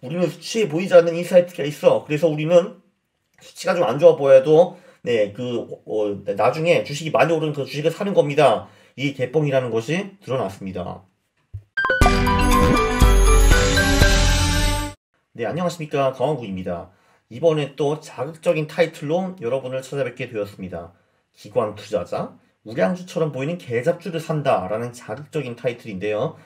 우리는 수치에 보이지 않는 insight가 있어. 그래서 우리는 수치가 좀 안 좋아 보여도 네, 그 어, 나중에 주식이 많이 오르는 그 주식을 사는 겁니다. 이 개뻥이라는 것이 드러났습니다. 네, 안녕하십니까. 강환국입니다. 이번에 또 자극적인 타이틀로 여러분을 찾아뵙게 되었습니다. 기관 투자자, 우량주처럼 보이는 개잡주를 산다라는 자극적인 타이틀인데요.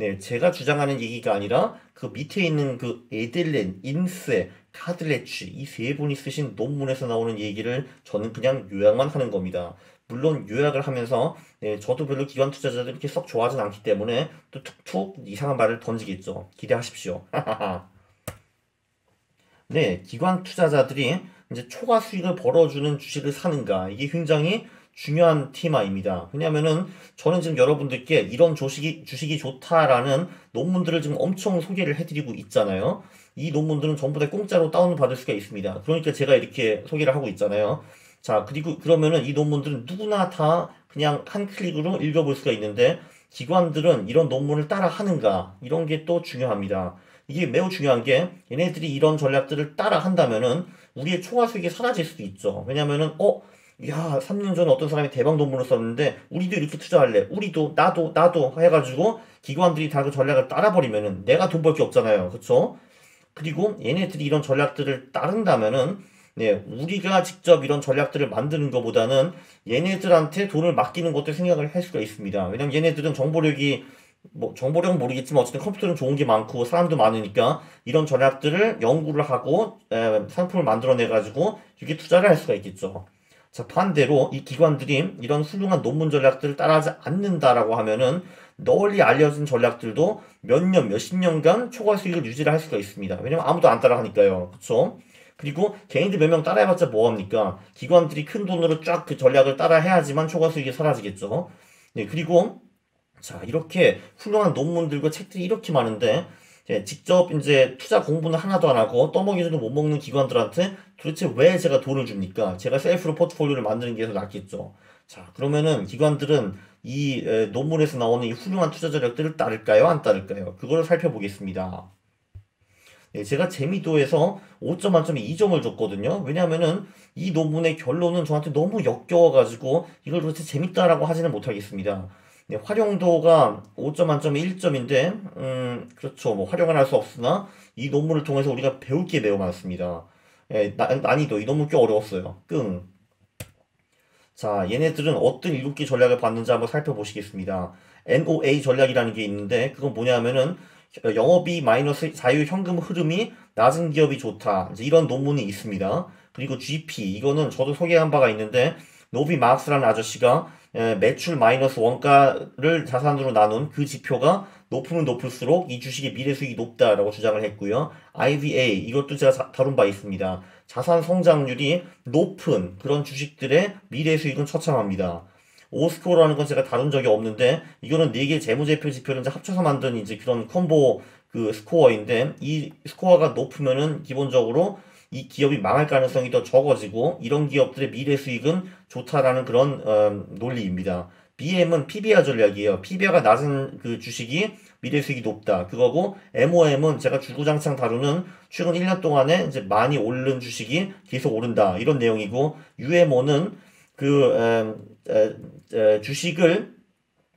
네, 제가 주장하는 얘기가 아니라 그 밑에 있는 그 에델렌, 인세, 카들레츠 이 세 분이 쓰신 논문에서 나오는 얘기를 저는 그냥 요약만 하는 겁니다. 물론 요약을 하면서 네, 저도 별로 기관 투자자들 이렇게 썩 좋아하진 않기 때문에 또 툭툭 이상한 말을 던지겠죠. 기대하십시오. 네, 기관 투자자들이 이제 초과 수익을 벌어주는 주식을 사는가 이게 굉장히 중요한 테마입니다. 왜냐하면은 저는 지금 여러분들께 이런 주식이 주식이 좋다라는 논문들을 지금 엄청 소개를 해드리고 있잖아요. 이 논문들은 전부 다 공짜로 다운 받을 수가 있습니다. 그러니까 제가 이렇게 소개를 하고 있잖아요. 자, 그리고 그러면은 이 논문들은 누구나 다 그냥 한 클릭으로 읽어볼 수가 있는데 기관들은 이런 논문을 따라 하는가 이런 게 또 중요합니다. 이게 매우 중요한 게 얘네들이 이런 전략들을 따라 한다면은 우리의 초과 수익이 사라질 수도 있죠. 왜냐면은 어, 야, 3년 전에 어떤 사람이 대박 논문을 썼는데 우리도 이렇게 투자할래. 우리도 나도 나도 해가지고 기관들이 다 그 전략을 따라버리면은 내가 돈 벌 게 없잖아요. 그쵸? 그리고 얘네들이 이런 전략들을 따른다면은 네, 우리가 직접 이런 전략들을 만드는 것보다는 얘네들한테 돈을 맡기는 것도 생각을 할 수가 있습니다. 왜냐면 얘네들은 정보력이 뭐 정보력은 모르겠지만 어쨌든 컴퓨터는 좋은 게 많고 사람도 많으니까 이런 전략들을 연구를 하고 에, 상품을 만들어내 가지고 이렇게 투자를 할 수가 있겠죠. 자 반대로 이 기관들이 이런 훌륭한 논문 전략들을 따라하지 않는다라고 하면은 널리 알려진 전략들도 몇 년, 몇십 년간 초과 수익을 유지를 할 수가 있습니다. 왜냐면 아무도 안 따라하니까요. 그쵸? 그리고 개인들 몇 명 따라해봤자 뭐합니까? 기관들이 큰 돈으로 쫙 그 전략을 따라해야지만 초과 수익이 사라지겠죠. 네, 그리고 자, 이렇게 훌륭한 논문들과 책들이 이렇게 많은데, 예, 직접 이제 투자 공부는 하나도 안 하고 떠먹이지도 못 먹는 기관들한테 도대체 왜 제가 돈을 줍니까? 제가 셀프로 포트폴리오를 만드는 게 더 낫겠죠. 자, 그러면은 기관들은 이 에, 논문에서 나오는 이 훌륭한 투자 전략들을 따를까요? 안 따를까요? 그걸 살펴보겠습니다. 네, 제가 재미도에서 5점 만점에 2점을 줬거든요. 왜냐하면은 이 논문의 결론은 저한테 너무 역겨워가지고 이걸 도대체 재밌다라고 하지는 못하겠습니다. 네, 활용도가 5점 만점에 1점인데, 음, 그렇죠. 뭐, 활용은 할수 없으나, 이 논문을 통해서 우리가 배울 게 매우 많습니다. 예, 나, 난이도, 이 논문 꽤 어려웠어요. 끙. 자, 얘네들은 어떤 일곱개 전략을 봤는지 한번 살펴보시겠습니다. NOA 전략이라는 게 있는데, 그건 뭐냐면은, 영업이 마이너스 자유 현금 흐름이 낮은 기업이 좋다. 이런 논문이 있습니다. 그리고 GP, 이거는 저도 소개한 바가 있는데, 노비 마크스라는 아저씨가 예, 매출 마이너스 원가를 자산으로 나눈 그 지표가 높으면 높을수록 이 주식의 미래 수익이 높다라고 주장을 했고요. IVA 이것도 제가 다룬 바 있습니다. 자산 성장률이 높은 그런 주식들의 미래 수익은 처참합니다. 오스코어라는 건 제가 다룬 적이 없는데 이거는 네 개 재무제표 지표를 이제 합쳐서 만든 이제 그런 콤보 그 스코어인데 이 스코어가 높으면은 기본적으로 이 기업이 망할 가능성이 더 적어지고 이런 기업들의 미래 수익은 좋다라는 그런 어, 논리입니다. BM은 PBR 전략이에요. PBR가 낮은 그 주식이 미래 수익이 높다. 그거고 MOM은 제가 주구장창 다루는 최근 1년 동안에 이제 많이 오른 주식이 계속 오른다. 이런 내용이고 UMO는 그 에, 에, 에, 주식을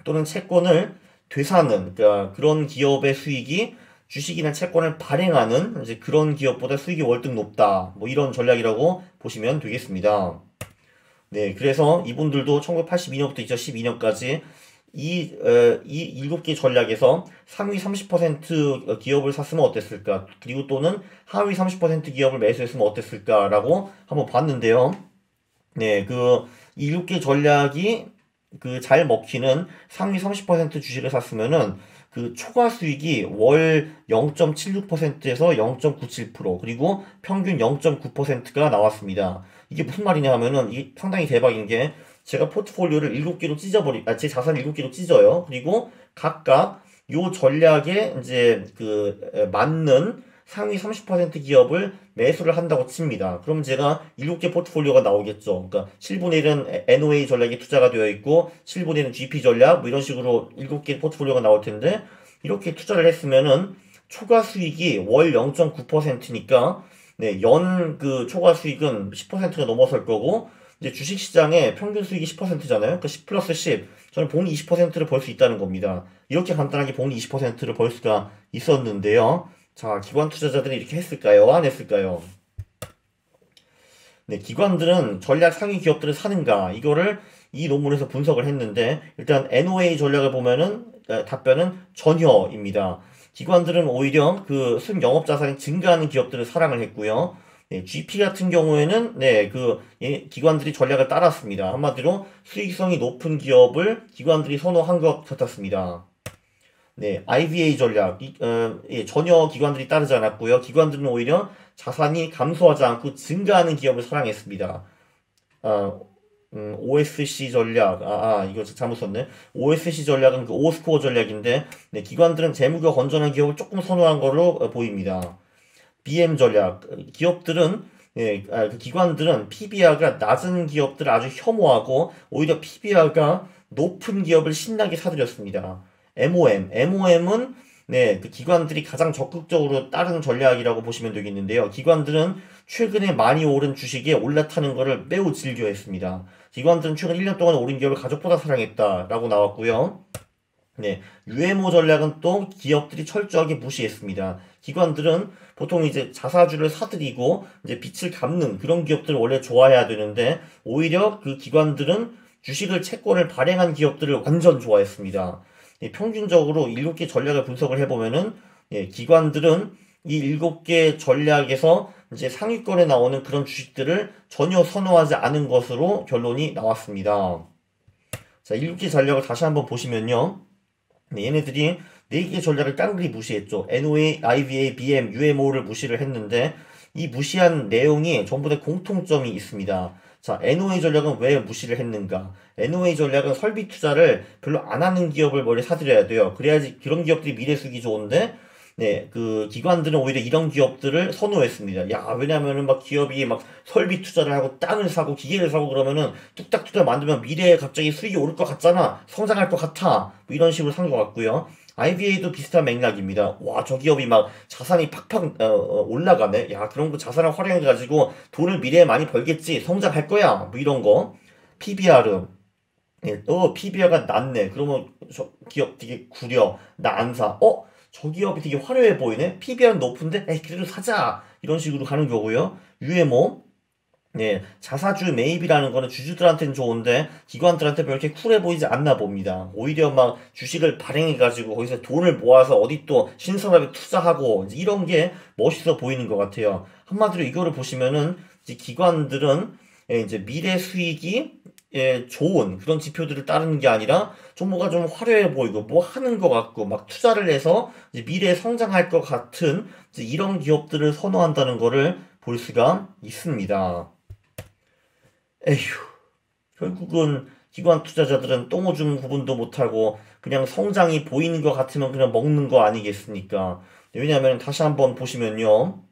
또는 채권을 되사는 그러니까 그런 기업의 수익이 주식이나 채권을 발행하는 이제 그런 기업보다 수익이 월등 높다. 뭐 이런 전략이라고 보시면 되겠습니다. 네, 그래서 이분들도 1982년부터 2012년까지 이, 어, 이 7개 전략에서 상위 30% 기업을 샀으면 어땠을까? 그리고 또는 하위 30% 기업을 매수했으면 어땠을까라고 한번 봤는데요. 네, 그 7개 전략이 그 잘 먹히는 상위 30% 주식을 샀으면은 그 초과 수익이 월 0.76%에서 0.97% 그리고 평균 0.9%가 나왔습니다. 이게 무슨 말이냐 하면은 이게 상당히 대박인 게 제가 포트폴리오를 7개로 찢어버리, 아, 제 자산 7개로 찢어요. 그리고 각각 요 전략에 이제 그 맞는 상위 30% 기업을 매수를 한다고 칩니다. 그럼 제가 7개 포트폴리오가 나오겠죠. 그러니까 7분의 1은 NOA 전략에 투자가 되어 있고 7분의 1은 GP 전략 뭐 이런 식으로 7개 포트폴리오가 나올 텐데 이렇게 투자를 했으면은 초과 수익이 월 0.9%니까 네, 연 그 초과 수익은 10%가 넘어설 거고 이제 주식 시장의 평균 수익이 10%잖아요. 그러니까 10 플러스 10. 저는 본인 20%를 벌 수 있다는 겁니다. 이렇게 간단하게 본인 20%를 벌 수가 있었는데요. 자, 기관 투자자들이 이렇게 했을까요? 안 했을까요? 네, 기관들은 전략 상위 기업들을 사는가? 이거를 이 논문에서 분석을 했는데 일단 NOA 전략을 보면은 답변은 전혀입니다. 기관들은 오히려 그 순영업 자산이 증가하는 기업들을 사랑을 했고요. 네, GP 같은 경우에는 네, 그 예, 기관들이 전략을 따랐습니다. 한마디로 수익성이 높은 기업을 기관들이 선호한 것 같았습니다. 네, IVA 전략 이, 어, 예, 전혀 기관들이 따르지 않았고요. 기관들은 오히려 자산이 감소하지 않고 증가하는 기업을 사랑했습니다. 어, 음, OSC 전략, 아, 아, 이거 잘못 썼네. OSC 전략은 그 오스코어 전략인데, 네, 기관들은 재무가 건전한 기업을 조금 선호한 걸로 어, 보입니다. BM 전략, 기업들은, 예, 아, 그 기관들은 PBR가 낮은 기업들을 아주 혐오하고, 오히려 PBR가 높은 기업을 신나게 사들였습니다. MOM, MOM은 네, 그 기관들이 가장 적극적으로 따르는 전략이라고 보시면 되겠는데요. 기관들은 최근에 많이 오른 주식에 올라타는 것을 매우 즐겨했습니다. 기관들은 최근 1년 동안 오른 기업을 가족보다 사랑했다라고 나왔고요. 네, UMO 전략은 또 기업들이 철저하게 무시했습니다. 기관들은 보통 이제 자사주를 사들이고 이제 빛을 갚는 그런 기업들을 원래 좋아해야 되는데 오히려 그 기관들은 주식을 채권을 발행한 기업들을 완전 좋아했습니다. 예, 평균적으로 7개 전략을 분석을 해보면은 예, 기관들은 이 7개 전략에서 이제 상위권에 나오는 그런 주식들을 전혀 선호하지 않은 것으로 결론이 나왔습니다. 자, 7개 전략을 다시 한번 보시면요. 네, 얘네들이 4개 전략을 깡그리 무시했죠. NOA, IVA, BM, UMO를 무시를 했는데 이 무시한 내용이 전부 다 공통점이 있습니다. 자, NOA 전략은 왜 무시를 했는가? NOA 전략은 설비 투자를 별로 안 하는 기업을 머리 사들여야 돼요. 그래야지 그런 기업들이 미래 수익이 좋은데 네, 그 기관들은 오히려 이런 기업들을 선호했습니다. 야, 왜냐면은 막 기업이 막 설비 투자를 하고 땅을 사고 기계를 사고 그러면은 뚝딱 투자 만들면 미래에 갑자기 수익이 오를 것 같잖아. 성장할 것 같아. 뭐 이런 식으로 산 것 같고요. IBA도 비슷한 맥락입니다. 와, 저 기업이 막 자산이 팍팍 어, 어, 올라가네. 야, 그런 거 자산을 활용해가지고 돈을 미래에 많이 벌겠지. 성장할 거야. 뭐 이런 거. PBR. 예, 어, PBR가 낮네. 그러면 저 기업 되게 구려. 나 안 사. 어? 저 기업이 되게 화려해 보이네. PBR은 높은데, 에이, 그래도 사자. 이런 식으로 가는 거고요. UMO. 네, 자사주 매입이라는 거는 주주들한테는 좋은데 기관들한테 별렇게 쿨해 보이지 않나 봅니다. 오히려 막 주식을 발행해가지고 거기서 돈을 모아서 어디 또 신선하게 투자하고 이런 게 멋있어 보이는 것 같아요. 한마디로 이거를 보시면은 이제 기관들은 예, 이제 미래 수익이 예, 좋은 그런 지표들을 따르는 게 아니라 좀 뭐가 좀 화려해 보이고 뭐 하는 것 같고 막 투자를 해서 미래에 성장할 것 같은 이런 기업들을 선호한다는 거를 볼 수가 있습니다. 에휴, 결국은 기관 투자자들은 똥오줌 구분도 못하고 그냥 성장이 보이는 것 같으면 그냥 먹는 거 아니겠습니까? 왜냐하면 다시 한번 보시면요.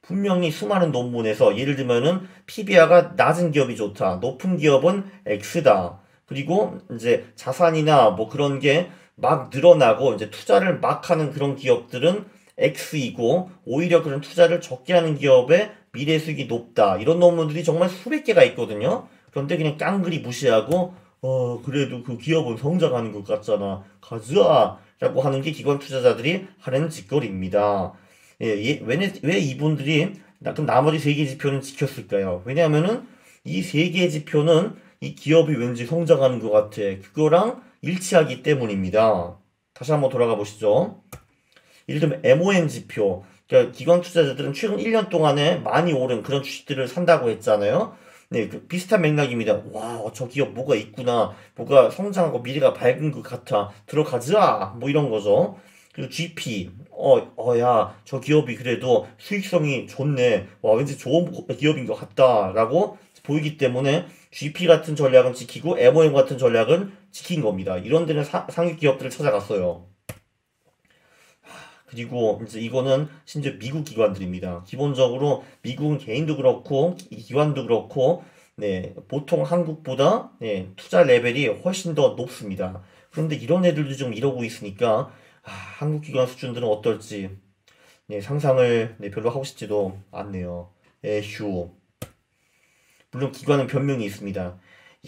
분명히 수많은 논문에서 예를 들면은 PBR가 낮은 기업이 좋다. 높은 기업은 X다. 그리고 이제 자산이나 뭐 그런 게 막 늘어나고 이제 투자를 막 하는 그런 기업들은 X이고 오히려 그런 투자를 적게 하는 기업의 미래 수익이 높다. 이런 논문들이 정말 수백 개가 있거든요. 그런데 그냥 깡그리 무시하고 어 그래도 그 기업은 성장하는 것 같잖아. 가즈아 라고 하는 게 기관 투자자들이 하는 짓거리입니다. 예, 예, 왜, 왜 이분들이 그럼 나머지 세 개 지표는 지켰을까요? 왜냐하면은 이 세 개 지표는 이 기업이 왠지 성장하는 것 같아. 그거랑 일치하기 때문입니다. 다시 한번 돌아가 보시죠. 예를 들면 MOM 지표. 그러니까 기관 투자자들은 최근 1년 동안에 많이 오른 그런 주식들을 산다고 했잖아요. 네, 그 비슷한 맥락입니다. 와, 저 기업 뭐가 있구나. 뭐가 성장하고 미래가 밝은 것 같아. 들어가자. 뭐 이런 거죠. 그리고 GP. 어, 어, 야, 저 기업이 그래도 수익성이 좋네. 와, 왠지 좋은 기업인 것 같다. 라고 보이기 때문에 GP 같은 전략은 지키고 MOM 같은 전략은 지킨 겁니다. 이런 데는 사, 상위 기업들을 찾아갔어요. 그리고 이제 이거는 심지어 미국 기관들입니다. 기본적으로 미국은 개인도 그렇고 기관도 그렇고 네, 보통 한국보다 네, 투자 레벨이 훨씬 더 높습니다. 그런데 이런 애들도 좀 이러고 있으니까 아, 한국 기관 수준들은 어떨지 네, 상상을 네, 별로 하고 싶지도 않네요. 에휴. 물론 기관은 변명이 있습니다.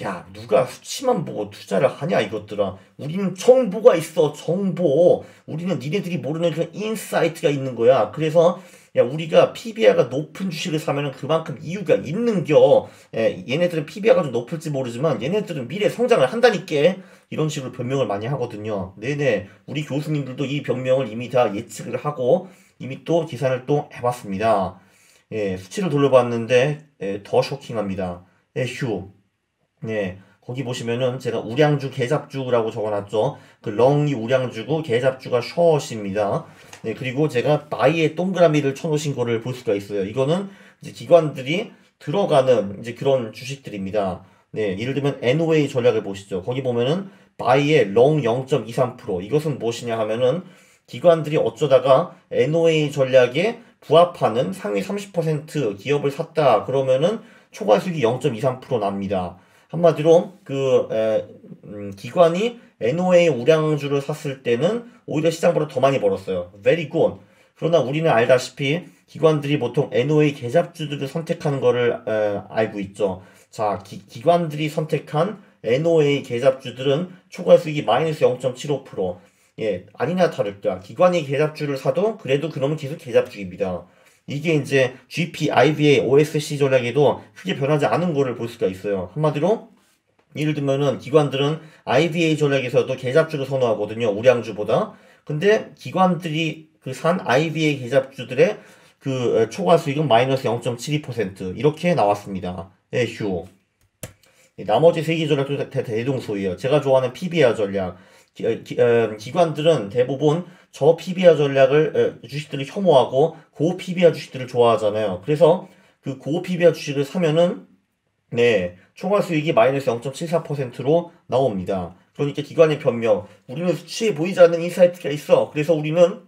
야, 누가 수치만 보고 투자를 하냐, 이것들아. 우리는 정보가 있어, 정보. 우리는 니네들이 모르는 그런 insight가 있는 거야. 그래서, 야, 우리가 PBR가 높은 주식을 사면은 그만큼 이유가 있는겨. 예, 얘네들은 PBR가 좀 높을지 모르지만, 얘네들은 미래 성장을 한다니까. 이런 식으로 변명을 많이 하거든요. 네네. 우리 교수님들도 이 변명을 이미 다 예측을 하고, 이미 또 계산을 또 해봤습니다. 예, 수치를 돌려봤는데, 예, 더 쇼킹합니다. 에휴. 네, 거기 보시면은 제가 우량주 개잡주라고 적어놨죠. 그 렁이 우량주고 개잡주가 셔엇입니다. 네, 그리고 제가 바이에 동그라미를 쳐놓으신 거를 볼 수가 있어요. 이거는 이제 기관들이 들어가는 이제 그런 주식들입니다. 네, 예를 들면 NOA 전략을 보시죠. 거기 보면은 바이의 렁0.23% 이것은 무엇이냐 하면은 기관들이 어쩌다가 NOA 전략에 부합하는 상위 30% 기업을 샀다 그러면은 초과 수익이 0.23% 납니다. 한마디로 그 에, 음, 기관이 NOA 우량주를 샀을 때는 오히려 시장보다 더 많이 벌었어요. Very good. 그러나 우리는 알다시피 기관들이 보통 NOA 계잡주들을 선택하는 것을 에, 알고 있죠. 자, 기, 기관들이 선택한 NOA 계잡주들은 초과 수익이 마이너스 0.75%. 예, 아니냐 다를까. 기관이 계잡주를 사도 그래도 그놈은 계속 계잡주입니다. 이게 이제 GP, IVA, OSC 전략에도 크게 변하지 않은 거를 볼 수가 있어요. 한마디로 예를 들면은 기관들은 IVA 전략에서도 계잡주를 선호하거든요. 우량주보다. 근데 기관들이 그 산 IVA 개잡주들의 그 초과 수익은 마이너스 0.72% 이렇게 나왔습니다. 에휴. 나머지 세개 전략도 대동소이에요. 제가 좋아하는 PBR 전략. 기, 어, 관들은 대부분 저 PBR 전략을 주식들을 혐오하고 고 PBR 주식들을 좋아하잖아요. 그래서 그 고 PBR 주식을 사면은 네 총괄 수익이 마이너스 0.74%로 나옵니다. 그러니까 기관의 변명 우리는 수치에 보이지 않는 insight가 있어. 그래서 우리는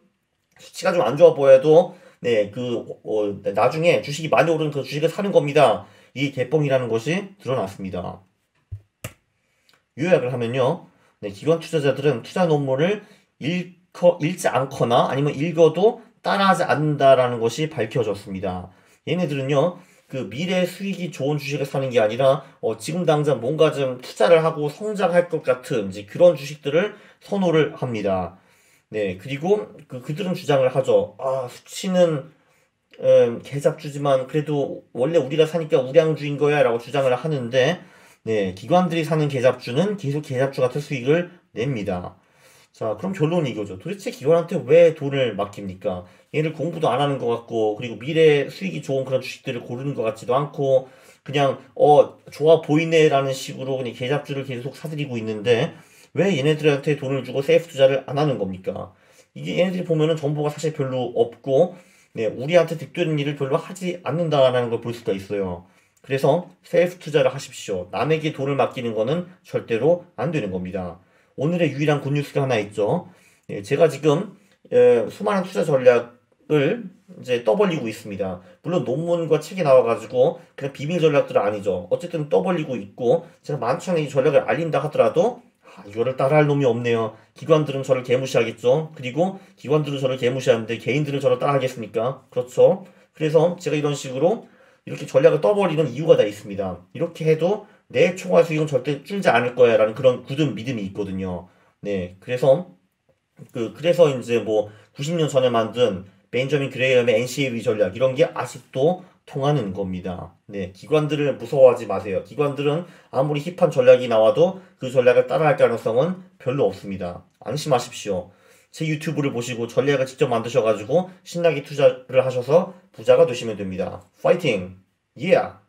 수치가 좀 안 좋아 보여도 네 그 어, 나중에 주식이 많이 오른 그 주식을 사는 겁니다. 이 개뻥이라는 것이 드러났습니다. 요약을 하면요. 네, 기관 투자자들은 투자 논문을 읽어, 읽지 않거나 아니면 읽어도 따라하지 않는다라는 것이 밝혀졌습니다. 얘네들은요, 그 미래 수익이 좋은 주식을 사는 게 아니라 어, 지금 당장 뭔가 좀 투자를 하고 성장할 것 같은 이제 그런 주식들을 선호를 합니다. 네, 그리고 그, 그들은 주장을 하죠. 아, 수치는 음, 개잡주지만 그래도 원래 우리가 사니까 우량주인 거야 라고 주장을 하는데 네, 기관들이 사는 계잡주는 계속 계잡주 같은 수익을 냅니다. 자, 그럼 결론이 이거죠. 도대체 기관한테 왜 돈을 맡깁니까? 얘를 공부도 안 하는 것 같고, 그리고 미래 수익이 좋은 그런 주식들을 고르는 것 같지도 않고, 그냥, 어, 좋아 보이네라는 식으로 그냥 계잡주를 계속 사들이고 있는데, 왜 얘네들한테 돈을 주고 셀프 투자를 안 하는 겁니까? 이게 얘네들이 보면은 정보가 사실 별로 없고, 네, 우리한테 득되는 일을 별로 하지 않는다라는 걸 볼 수가 있어요. 그래서 셀프 투자를 하십시오. 남에게 돈을 맡기는 거는 절대로 안 되는 겁니다. 오늘의 유일한 good news가 하나 있죠. 예, 제가 지금 예, 수많은 투자 전략을 이제 떠벌리고 있습니다. 물론 논문과 책이 나와가지고 그냥 비밀 전략들은 아니죠. 어쨌든 떠벌리고 있고 제가 만천하에 이 전략을 알린다 하더라도 아, 이거를 따라할 놈이 없네요. 기관들은 저를 개무시하겠죠. 그리고 기관들은 저를 개무시하는데 개인들은 저를 따라하겠습니까? 그렇죠. 그래서 제가 이런 식으로 이렇게 전략을 떠버리는 이유가 다 있습니다. 이렇게 해도 내 총알 수익은 절대 줄지 않을 거야 라는 그런 굳은 믿음이 있거든요. 네. 그래서 그 그래서 이제 뭐 90년 전에 만든 베인저민 그레이엄의 NCAV 전략 이런 게 아직도 통하는 겁니다. 네, 기관들을 무서워하지 마세요. 기관들은 아무리 힙한 전략이 나와도 그 전략을 따라할 가능성은 별로 없습니다. 안심하십시오. 제 유튜브를 보시고 전략을 직접 만드셔가지고 신나게 투자를 하셔서 부자가 되시면 됩니다. 파이팅! 예! Yeah.